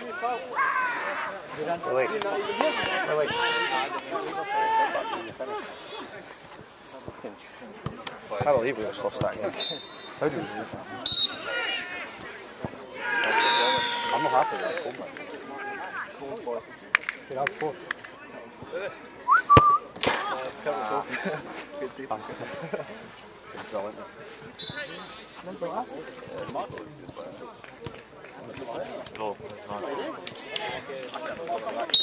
We're like, we're like, I can't believe we just lost that game. How do we lose that? I'm not happy with that comeback. You're up four. Brilliant. No, it's not. You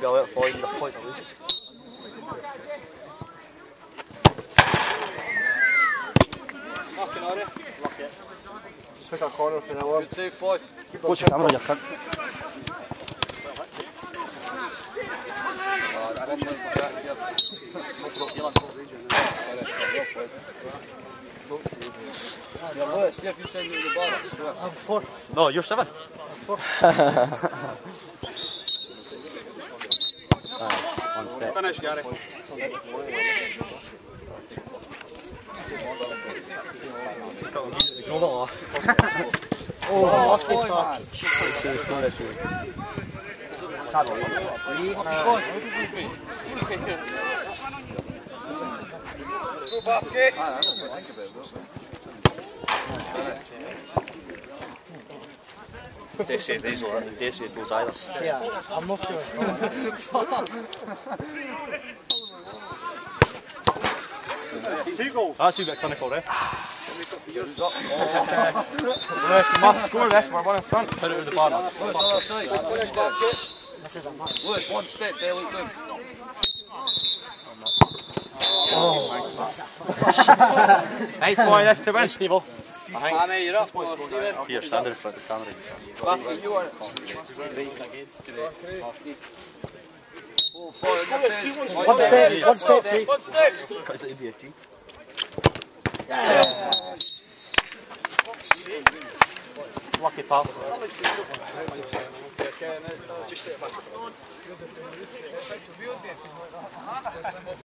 go out for the point of least. Fucking on it. Just pick a corner for now. Good save, Floyd. Watch your camera, you cunt. Yeah, look, see if you send me the ball, I swear. I'm four. No, you're seven. Finish, Gary. Ignore the off. Oh, off the touch. Go back, Jake. They say these are they say those either. Yeah, I'm not feeling That's you got clinical, right? Eh? Lewis, you must score this, we're one in front. Put it in the bar. Lewis, other side. Finish back, This is a match. Lewis, one step, there, look down. Right, boy, this to win. Steve. Ah, mate, you're up. Oh, Stephen. Here, stand in front of the camera. Back to you. Oh, forward defence. One step, one step, three. One step. Is it ABFG? Lucky pal.